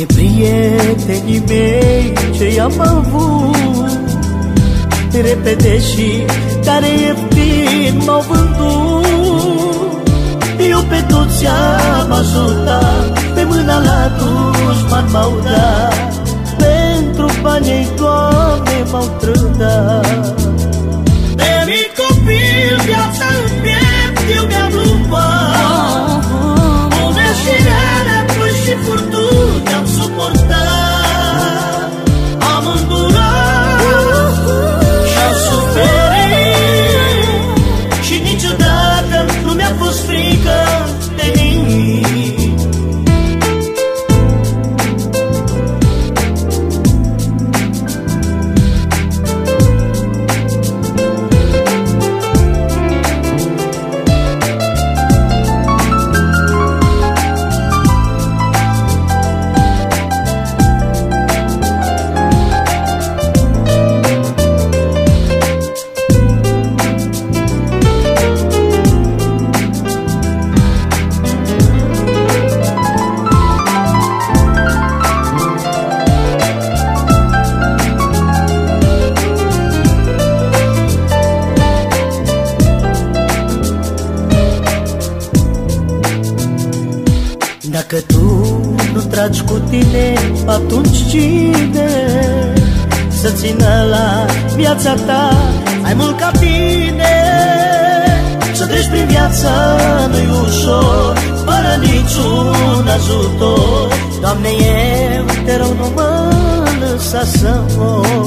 Doamne, prietenii mei ce i-am avut? Repede și care ieftin m-au vândut. Eu pe toți am ajutat Pe mâna la dușman m-au dat. Pentru banii, Doamne, m-au trădat De mic copil, viața Dacă tu nu tragi cu tine, atunci cine? Să țină la viața ta mai mult ca tine. Să treci prin viață nu-i ușor, fără niciun ajutor. Doamne, eu te rog, nu mă lăsa să mor